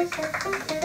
You.